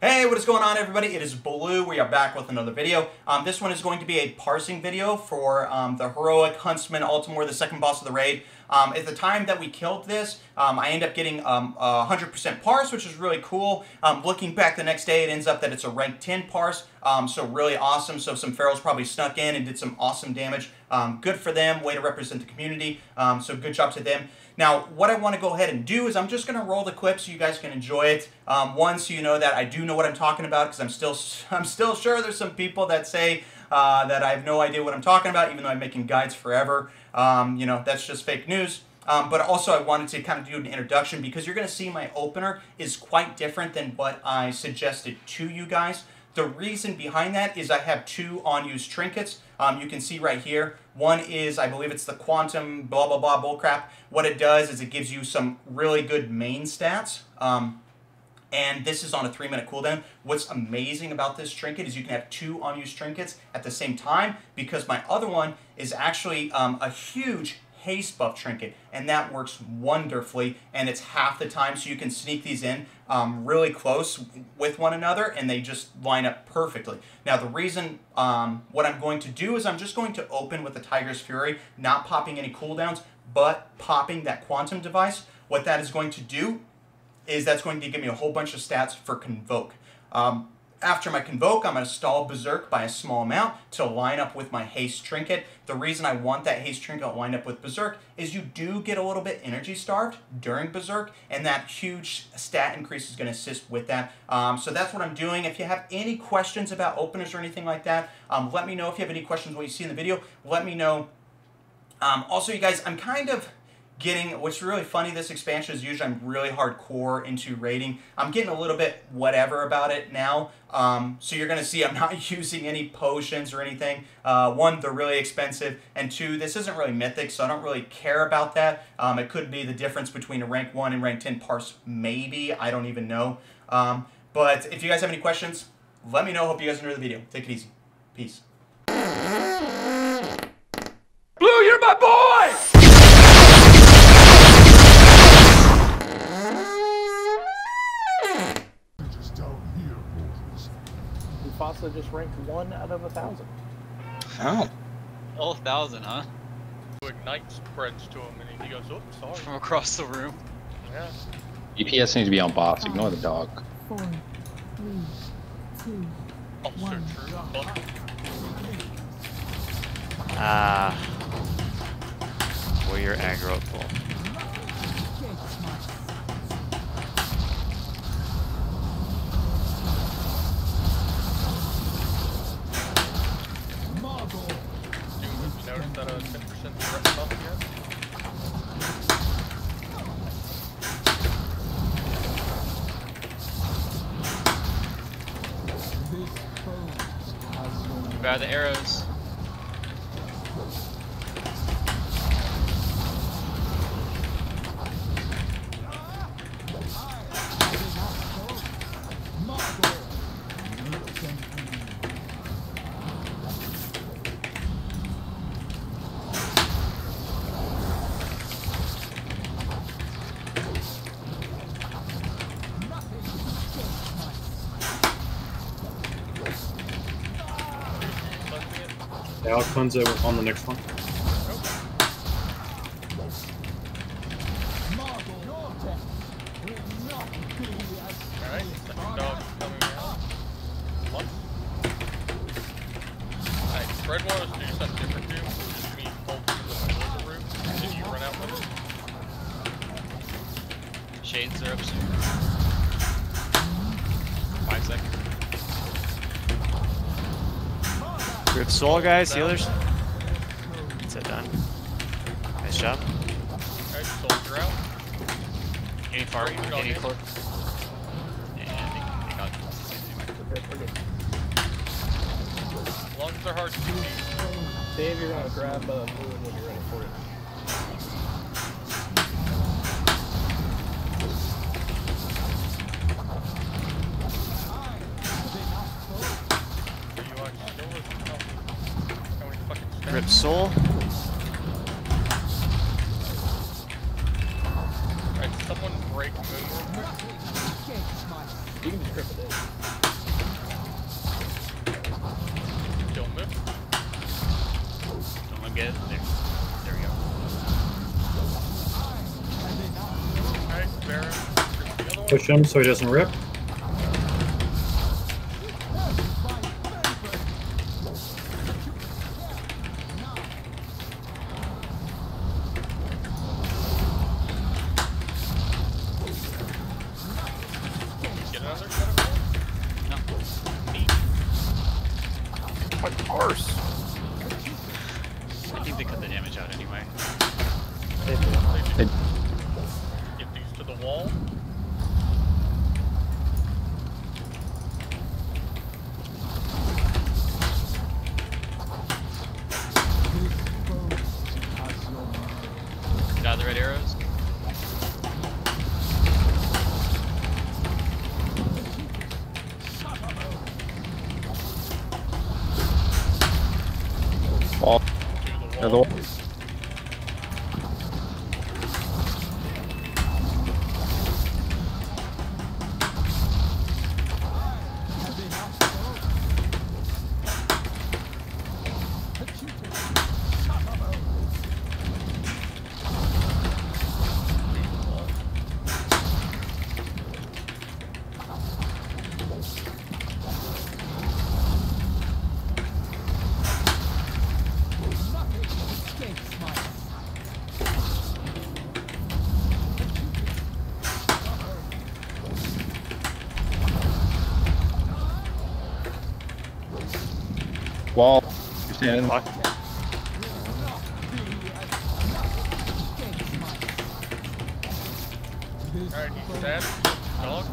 Hey, what is going on everybody? It is Blue. We are back with another video. Um, this one is going to be a parsing video for um, the Heroic Huntsman Altimor, the second boss of the raid. Um, at the time that we killed this, um, I end up getting 100% um, parse, which is really cool. Um, looking back the next day, it ends up that it's a rank 10 parse, so really awesome. So some ferals probably snuck in and did some awesome damage. good for them, way to represent the community, so good job to them. Now, what I want to go ahead and do is I'm just going to roll the clip so you guys can enjoy it. Um, one, so you know that I do know what I'm talking about because I'm still I'm still sure there's some people that say uh, that I have no idea what I'm talking about, even though I'm making guides forever. Um, you know, that's just fake news. Um, but also I wanted to kind of do an introduction because you're going to see my opener is quite different than what I suggested to you guys. The reason behind that is I have two unused trinkets. Um, you can see right here. One is, I believe it's the quantum blah, blah, blah bullcrap. What it does is it gives you some really good main stats. Um, and this is on a three minute cooldown. What's amazing about this trinket is you can have two unused trinkets at the same time because my other one is actually um, a huge haste buff trinket and that works wonderfully and it's half the time so you can sneak these in um, really close with one another and they just line up perfectly. Now the reason um, what I'm going to do is I'm just going to open with the Tiger's Fury, not popping any cooldowns, but popping that quantum device. What that is going to do is that's going to give me a whole bunch of stats for Convoke. Um, after my Convoke, I'm going to stall Berserk by a small amount to line up with my Haste Trinket. The reason I want that Haste Trinket lined up with Berserk is you do get a little bit energy starved during Berserk, and that huge stat increase is going to assist with that. Um, so that's what I'm doing. If you have any questions about openers or anything like that, um, let me know. If you have any questions what you see in the video, let me know. Um, also, you guys, I'm kind of getting, what's really funny, this expansion is usually I'm really hardcore into raiding. I'm getting a little bit whatever about it now. Um, so you're going to see I'm not using any potions or anything. Uh, one, they're really expensive. And two, this isn't really mythic, so I don't really care about that. Um, it could be the difference between a rank 1 and rank 10 parse, maybe. I don't even know. Um, but if you guys have any questions, let me know. Hope you guys enjoy the video. Take it easy. Peace. Blue, you're my boy! Mufasa just ranked one out of a thousand. Oh. thousand huh? Ignite spreads to him and he goes, oh, sorry. From across the room. Yeah. DPS needs to be on boss. Ignore the dog. Four, three, two, oh, one. So true. Ah. Uh, are aggro pull. that a 10% direct buff again? Grab the arrows. Yeah, I'll cleanse it on the next one. Shades are up soon. Five seconds. Good soul, guys, healers. That's it done. Nice job. Alright, soldier out. Any far, any close. As long as they're hard to see. Dave, you're gonna grab uh, blue when you're ready for it. Rip soul. Alright, someone break moon You can just grip Don't move. Don't let him get it. There. There we go. Alright, Baron. The other one. Push him so he doesn't rip. My arse. I think they cut the damage out anyway. Get these to the wall. Get out of the red arrows. Wall. To the Other wall. wall. Wall. You're standing. Fuck. Alright, he's dead. Dog,